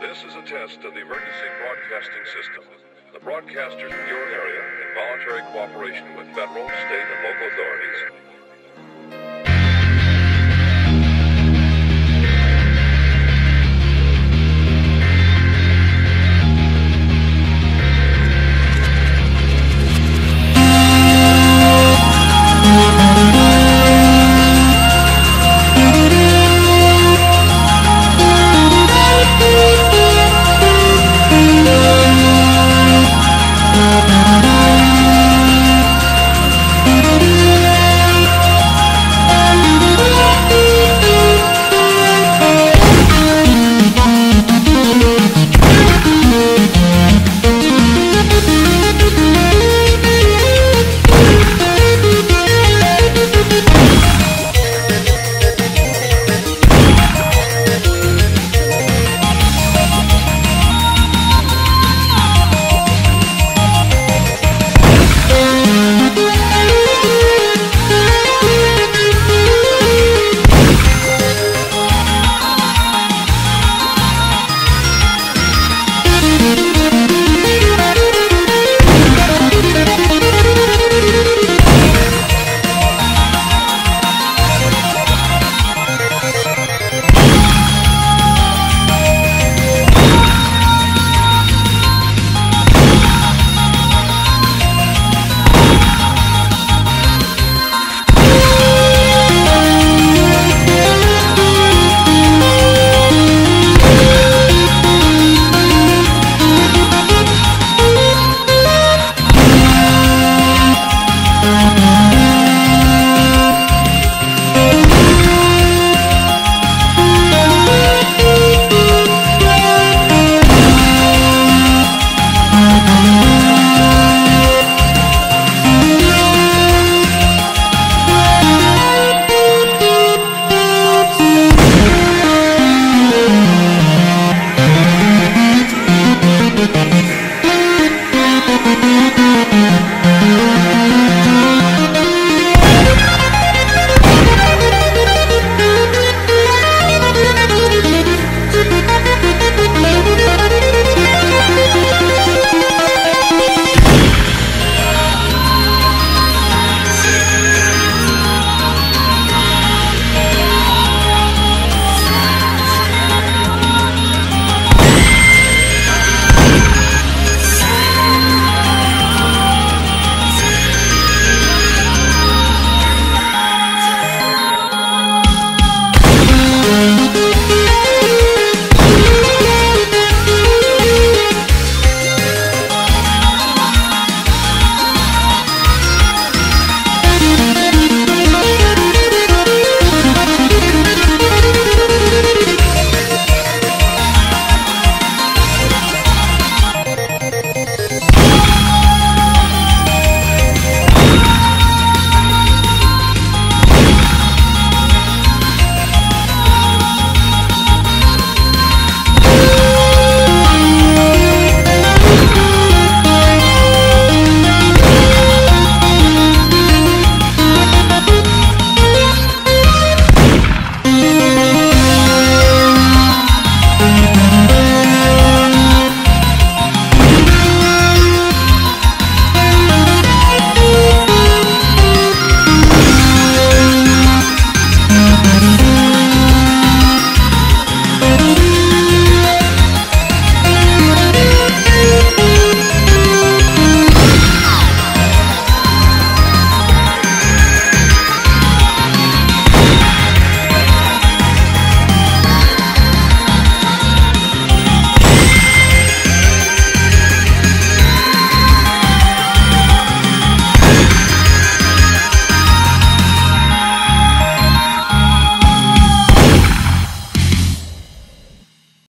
This is a test of the emergency broadcasting system. The broadcasters in your area, in voluntary cooperation with federal, state, and local authorities,